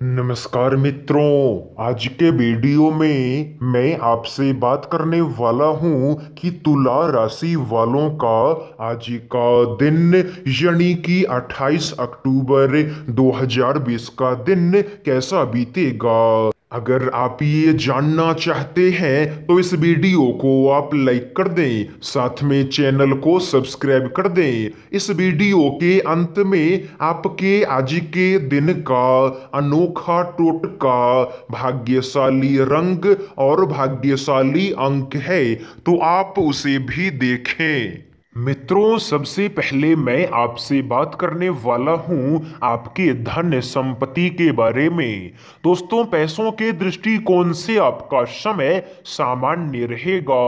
नमस्कार मित्रों, आज के वीडियो में मैं आपसे बात करने वाला हूँ कि तुला राशि वालों का आज का दिन, यानी कि 28 अक्टूबर 2020 का दिन कैसा बीतेगा। अगर आप ये जानना चाहते हैं तो इस वीडियो को आप लाइक कर दें, साथ में चैनल को सब्सक्राइब कर दें। इस वीडियो के अंत में आपके आज के दिन का अनोखा टोटका भाग्यशाली रंग और भाग्यशाली अंक है तो आप उसे भी देखें। मित्रों, सबसे पहले मैं आपसे बात करने वाला हूँ आपके धन संपत्ति के बारे में। दोस्तों, पैसों के दृष्टिकोण से आपका समय सामान्य रहेगा।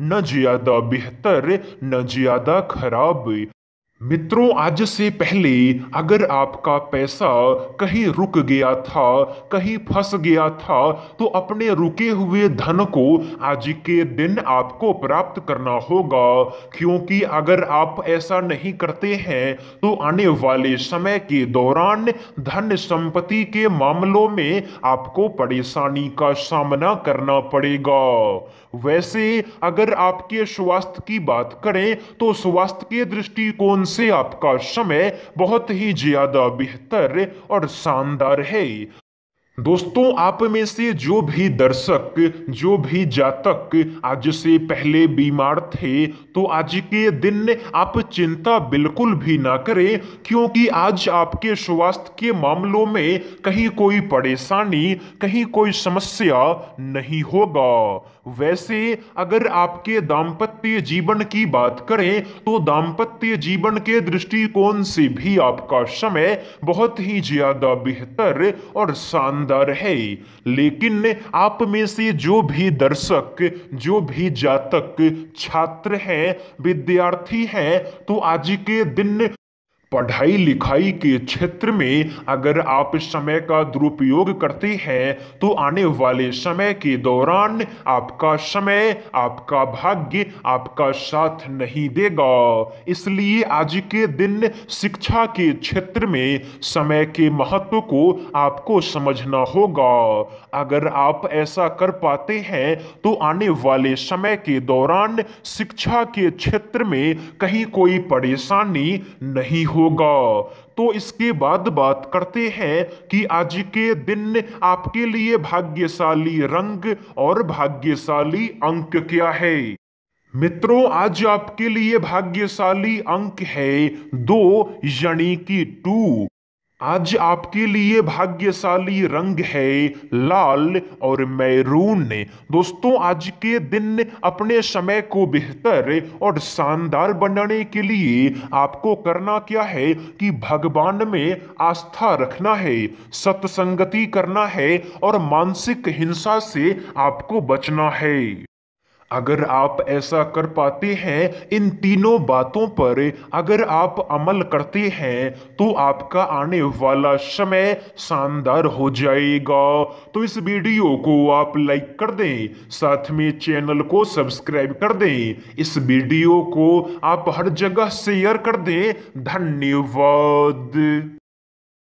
न ज़्यादा बेहतर, न ज़्यादा खराब। मित्रों, आज से पहले अगर आपका पैसा कहीं रुक गया था, कहीं फंस गया था तो अपने रुके हुए धन को आज के दिन आपको प्राप्त करना होगा। क्योंकि अगर आप ऐसा नहीं करते हैं तो आने वाले समय के दौरान धन संपत्ति के मामलों में आपको परेशानी का सामना करना पड़ेगा। वैसे अगर आपके स्वास्थ्य की बात करें तो स्वास्थ्य के दृष्टिकोण आपका समय बहुत ही ज़्यादा बेहतर और शानदार है। दोस्तों, आप में से जो भी दर्शक, जो भी जातक आज से पहले बीमार थे तो आज के दिन आप चिंता बिल्कुल भी ना करें, क्योंकि आज आपके स्वास्थ्य के मामलों में कहीं कोई परेशानी, कहीं कोई समस्या नहीं होगा। वैसे, अगर आपके दाम्पत्य जीवन की बात करें तो दाम्पत्य जीवन के दृष्टिकोण से भी आपका समय बहुत ही ज़्यादा बेहतर और शानदार है। लेकिन आप में से जो भी दर्शक, जो भी जातक, छात्र हैं, विद्यार्थी हैं तो आज के दिन पढ़ाई लिखाई के क्षेत्र में अगर आप समय का दुरुपयोग करते हैं तो आने वाले समय के दौरान आपका समय, आपका भाग्य आपका साथ नहीं देगा। इसलिए आज के दिन शिक्षा के क्षेत्र में समय के महत्व को आपको समझना होगा। अगर आप ऐसा कर पाते हैं तो आने वाले समय के दौरान शिक्षा के क्षेत्र में कहीं कोई परेशानी नहीं हो होगा। तो इसके बाद बात करते हैं कि आज के दिन आपके लिए भाग्यशाली रंग और भाग्यशाली अंक क्या है। मित्रों, आज आपके लिए भाग्यशाली अंक है दो, यानी कि टू। आज आपके लिए भाग्यशाली रंग है, लाल और मैरून। दोस्तों, आज के दिन अपने समय को बेहतर और शानदार बनाने के लिए आपको करना क्या है कि भगवान में आस्था रखना है, सत्संगति करना है और मानसिक हिंसा से आपको बचना है। अगर आप ऐसा कर पाते हैं इन तीनों बातों पर, अगर आप अमल करते हैं तो आपका आने वाला समय शानदार हो जाएगा। तो इस वीडियो को आप लाइक कर दें, साथ में चैनल को सब्सक्राइब कर दें। इस वीडियो को आप हर जगह शेयर कर दें। धन्यवाद।